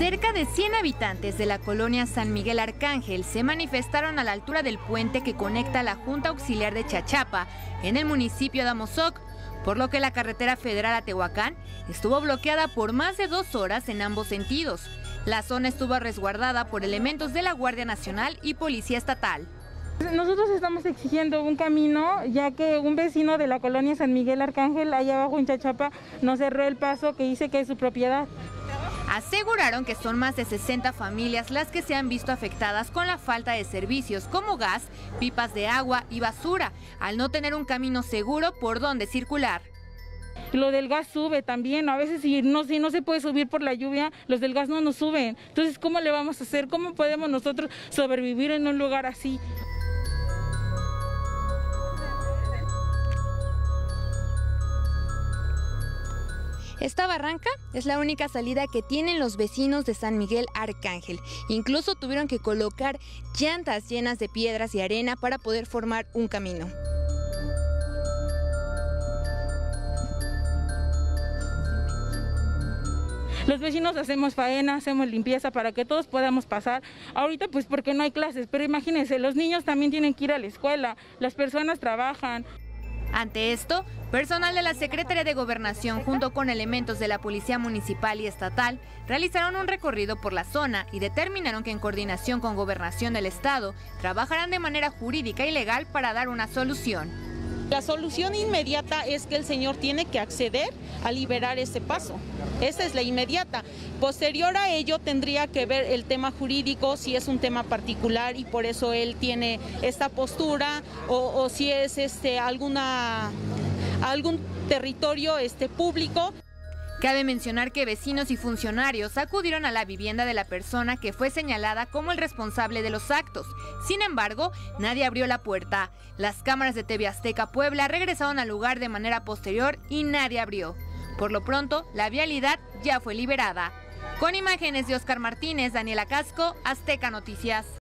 Cerca de 100 habitantes de la colonia San Miguel Arcángel se manifestaron a la altura del puente que conecta la Junta Auxiliar de Chachapa en el municipio de Amozoc, por lo que la carretera federal a Tehuacán estuvo bloqueada por más de dos horas en ambos sentidos. La zona estuvo resguardada por elementos de la Guardia Nacional y Policía Estatal. Nosotros estamos exigiendo un camino, ya que un vecino de la colonia San Miguel Arcángel, allá abajo en Chachapa, nos cerró el paso que dice que es su propiedad. Aseguraron que son más de 60 familias las que se han visto afectadas con la falta de servicios como gas, pipas de agua y basura, al no tener un camino seguro por donde circular. Lo del gas sube también, a veces si no, se puede subir por la lluvia, los del gas no nos suben. Entonces, ¿cómo le vamos a hacer? ¿Cómo podemos nosotros sobrevivir en un lugar así? Esta barranca es la única salida que tienen los vecinos de San Miguel Arcángel. Incluso tuvieron que colocar llantas llenas de piedras y arena para poder formar un camino. Los vecinos hacemos faena, hacemos limpieza para que todos podamos pasar. Ahorita pues porque no hay clases, pero imagínense, los niños también tienen que ir a la escuela, las personas trabajan. Ante esto, personal de la Secretaría de Gobernación junto con elementos de la Policía Municipal y Estatal realizaron un recorrido por la zona y determinaron que en coordinación con Gobernación del Estado trabajarán de manera jurídica y legal para dar una solución. La solución inmediata es que el señor tiene que acceder a liberar ese paso. Esa es la inmediata. Posterior a ello tendría que ver el tema jurídico, si es un tema particular y por eso él tiene esta postura o, si es este, alguna, algún territorio este, público. Cabe mencionar que vecinos y funcionarios acudieron a la vivienda de la persona que fue señalada como el responsable de los actos. Sin embargo, nadie abrió la puerta. Las cámaras de TV Azteca Puebla regresaron al lugar de manera posterior y nadie abrió. Por lo pronto, la vialidad ya fue liberada. Con imágenes de Oscar Martínez, Daniela Casco, Azteca Noticias.